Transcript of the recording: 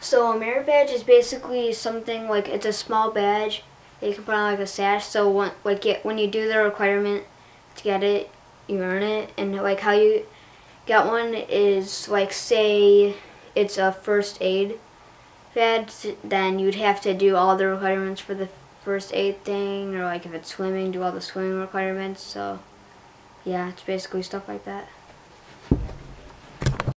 So a merit badge is basically something like it's a small badge that you can put on like a sash. So when like get when you do the requirement to get it, you earn it, and like how you get one is like say it's a first aid badge, then you'd have to do all the requirements for the first aid thing, or like if it's swimming, do all the swimming requirements. So yeah, it's basically stuff like that.